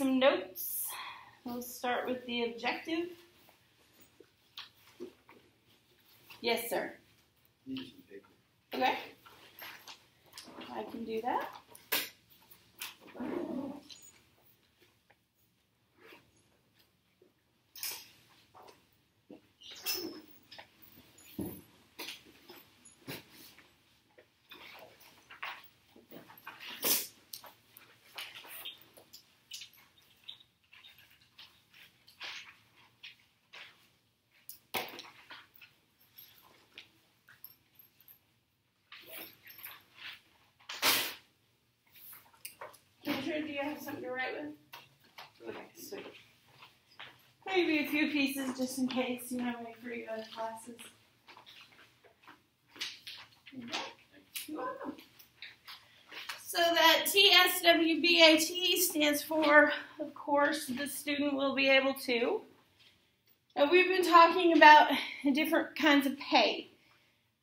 some notes. We'll start with the objective. Yes, sir. Okay. I can do that. Kendra, do you have something to write with? Okay, sweet. Maybe a few pieces just in case, you know, for your other classes. So that TSWBAT stands for, of course, the student will be able to. And we've been talking about different kinds of pay.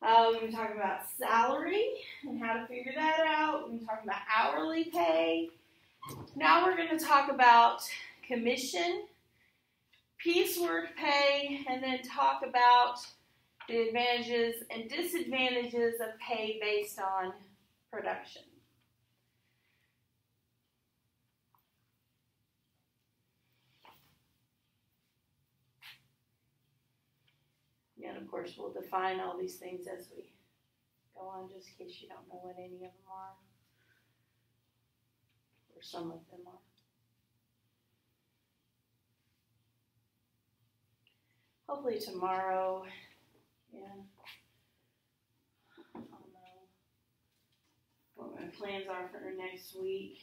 Uh, we've been talking about salary and how to figure that out. We've been talking about hourly pay. Now we're going to talk about commission, piecework pay, and then talk about the advantages and disadvantages of pay based on production. And of course, we'll define all these things as we go on, just in case you don't know what any of them are, or some of them are. Hopefully tomorrow, yeah, I'll know what my plans are for next week.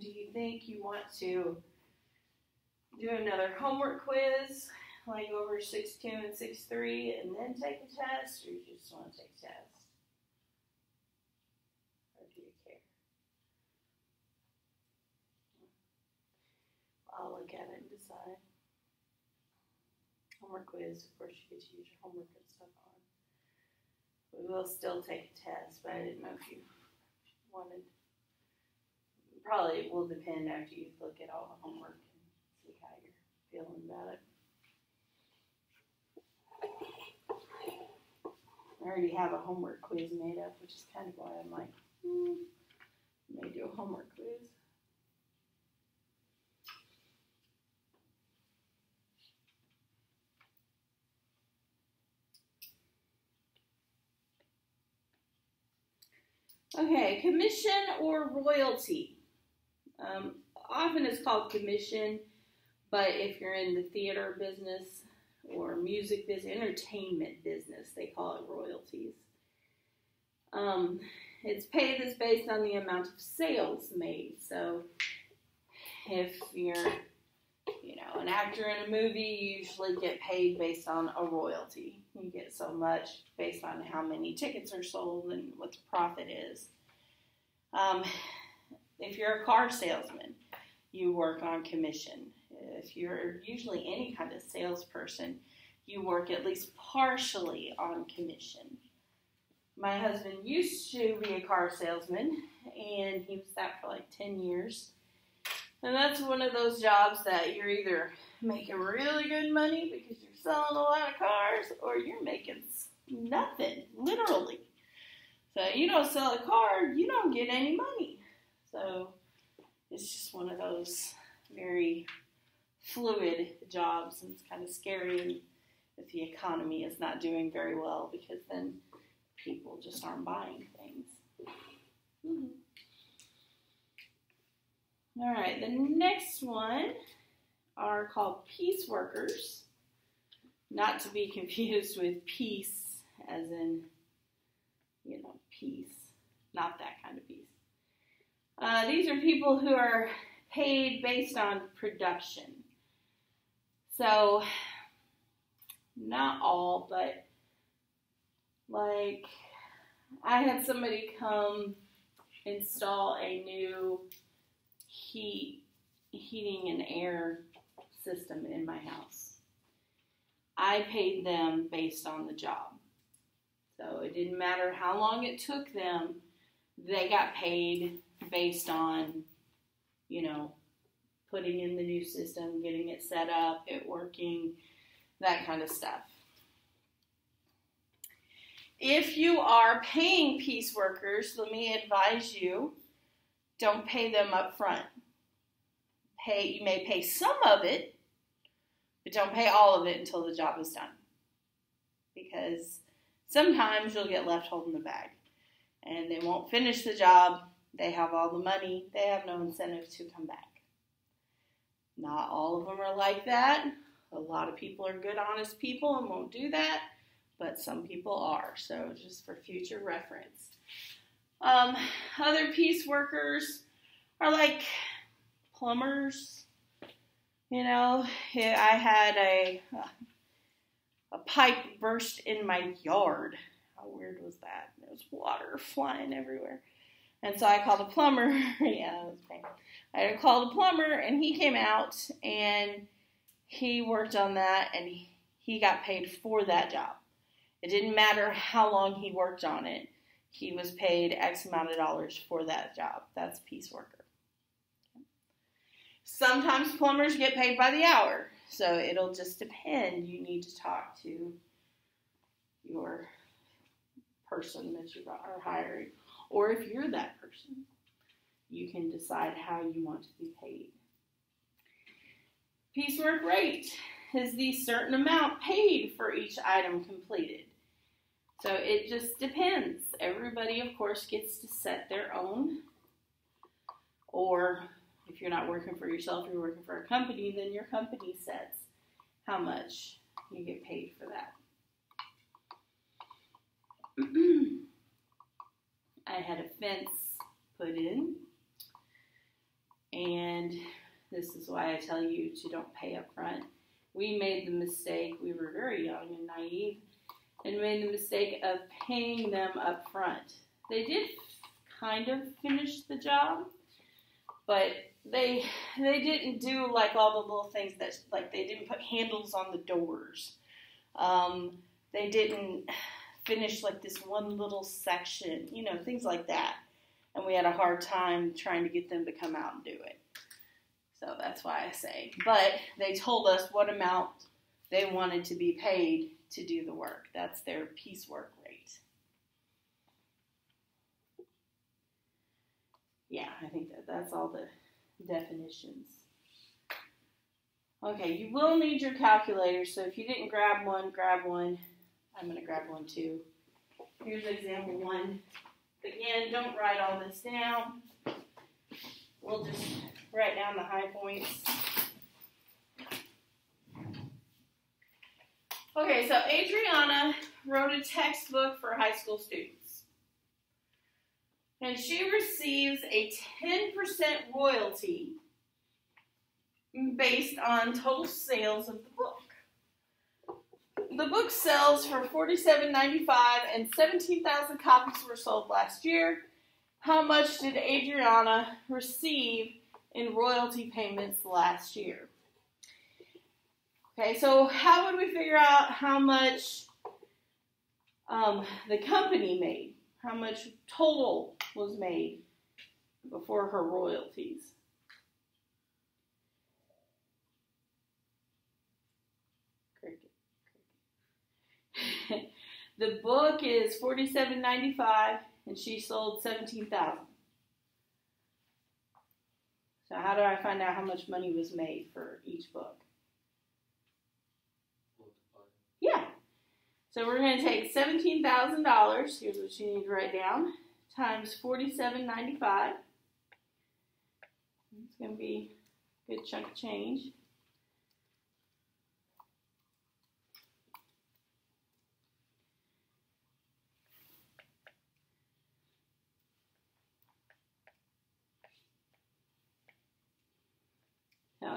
Do you think you want to do another homework quiz, like over 6.2 and 6.3, and then take a test, or you just want to take a test? Or do you care? I'll look at it and decide. Homework quiz, of course, you get to use your homework and stuff on. We will still take a test, but I didn't know if you wanted probably will depend after you look at all the homework and see how you're feeling about it. I already have a homework quiz made up, which is kind of why I'm like, hmm, may do a homework quiz. Okay, commission or royalty. Um, often it's called commission, but if you're in the theater business or music business, entertainment business, they call it royalties. Um, it's paid is based on the amount of sales made. So if you're, you know, an actor in a movie, you usually get paid based on a royalty. You get so much based on how many tickets are sold and what the profit is. Um, if you're a car salesman, you work on commission. If you're usually any kind of salesperson, you work at least partially on commission. My husband used to be a car salesman, and he was that for like 10 years. And that's one of those jobs that you're either making really good money because you're selling a lot of cars, or you're making nothing, literally. So you don't sell a car, you don't get any money. So it's just one of those very fluid jobs, and it's kind of scary if the economy is not doing very well because then people just aren't buying things. Mm-hmm. All right, the next one are called piece workers, not to be confused with peace as in, you know, peace, not that peace. Uh, these are people who are paid based on production. So, not all, but like I had somebody come install a new heat heating and air system in my house. I paid them based on the job. So it didn't matter how long it took them, they got paid based on, you know, putting in the new system, getting it set up, it working, that kind of stuff. If you are paying piece workers, let me advise you don't pay them up front. Pay you may pay some of it, but don't pay all of it until the job is done. Because sometimes you'll get left holding the bag and they won't finish the job. They have all the money, they have no incentive to come back. Not all of them are like that. A lot of people are good, honest people and won't do that but some people are. So just for future reference. Um, other piece workers are like plumbers. You know, I had a a pipe burst in my yard. How weird was that? There was water flying everywhere. And so I called a plumber. yeah. I called a plumber and he came out and he worked on that and he, he got paid for that job. It didn't matter how long he worked on it. He was paid X amount of dollars for that job. That's piece worker. Sometimes plumbers get paid by the hour, so it'll just depend. You need to talk to your person that you are hiring, or if you're that person, you can decide how you want to be paid. Piecework rate is the certain amount paid for each item completed. So it just depends. Everybody, of course, gets to set their own. Or if you're not working for yourself, you're working for a company, then your company sets how much you get paid for that. I had a fence put in, and this is why I tell you to don't pay up front. We made the mistake, we were very young and naive and made the mistake of paying them up front. They did kind of finish the job, but they they didn't do like all the little things that like they didn't put handles on the doors. Um, they didn't finish like this one little section, you know, things like that. And we had a hard time trying to get them to come out and do it. So that's why I say. But they told us what amount they wanted to be paid to do the work. That's their piecework rate. Yeah, I think that that's all the definitions. Okay, you will need your calculator, so if you didn't grab one, grab one. I'm going to grab one too. Here's example one. Again, don't write all this down. We'll just write down the high points. Okay, so Adriana wrote a textbook for high school students. And she receives a 10% royalty based on total sales of the book. The book sells for $47.95 and 17,000 copies were sold last year. How much did Adriana receive in royalty payments last year? Okay, so how would we figure out how much um, the company made? How much total was made before her royalties? The book is forty-seven ninety-five, and she sold seventeen thousand. So how do I find out how much money was made for each book? Yeah. So we're going to take $17,000, here's what you need to write down, times 47.95. It's going to be a good chunk of change.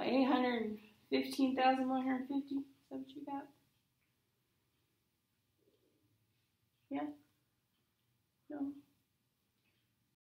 815,150, is that what you got? Yeah? No?